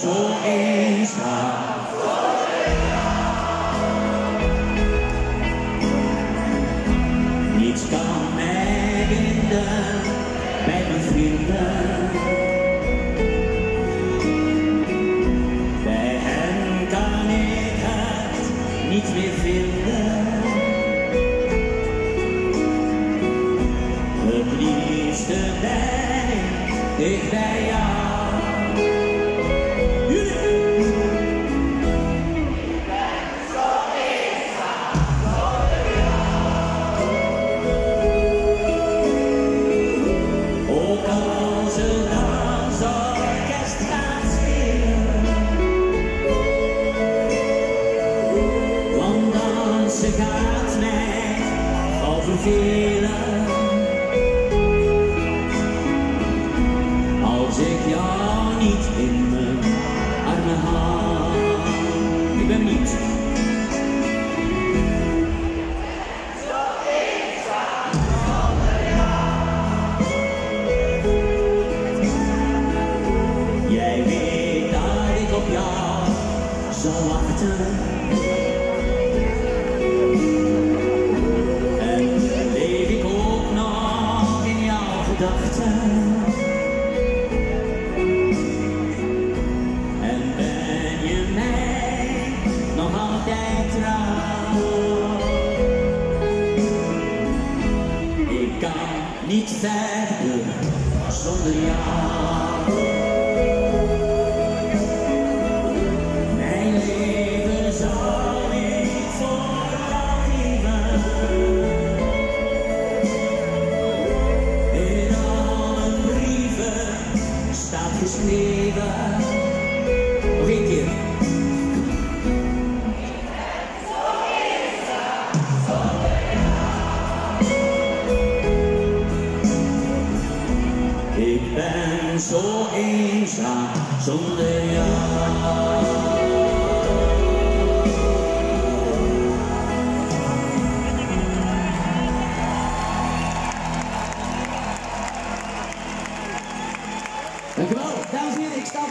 Zo eenzaam. Niets kan mij binden bij mijn vrienden. Bij hen kan ik het niet meer vinden. Het liefste ben ik bij jou. Als ik jou niet in mijn armen hou. Ik ben niet. Jij weet dat ik op jou zal wachten. Gedachten. En ben je mij nog altijd trouw? Ik kan niet verder zonder jou. Ik ben zo eenzaam zonder jou. Dankjewel, dames en heren, ik sta